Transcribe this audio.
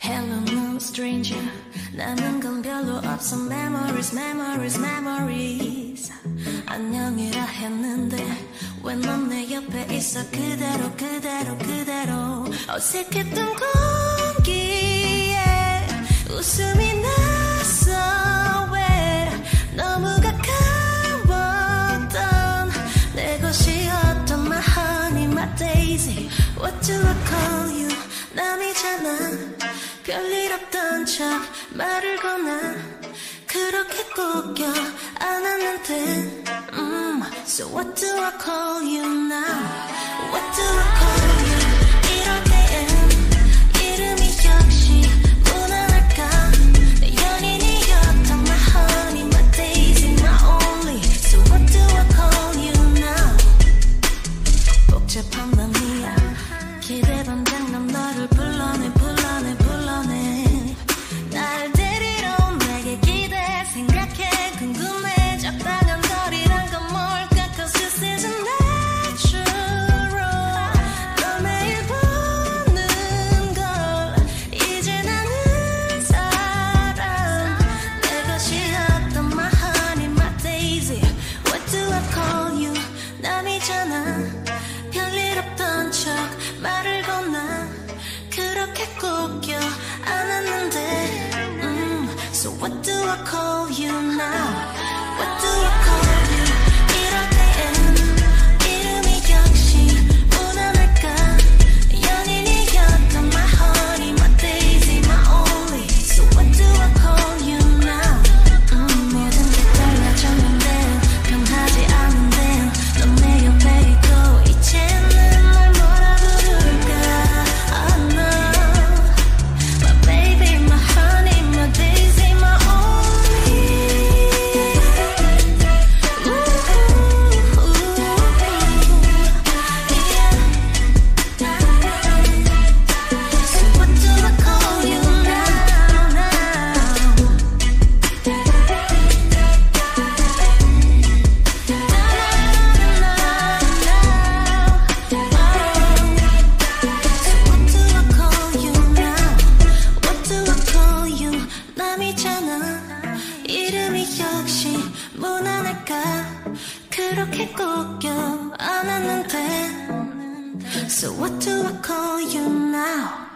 Hello, no stranger. 남은 건 별로 없어. Memories, memories, memories. 안녕이라 했는데 왜 넌 내 옆에 있어? 그대로, 그대로, 그대로. 어색했던 공기에 웃음이 났어. 왜 너무 가까웠던 내 것이었던 my honey, my daisy. What do I call you? 남이잖아. 척 말을 거나 그렇게 꼭 껴 안았는데 음, So what do I call you now? 남이잖아 별일 없던 척 말을 건나 그렇게 꼭 껴안았는데 음, So what do I call you now? What do I call 그렇게 꼭 껴안았는데 So what do I call you now?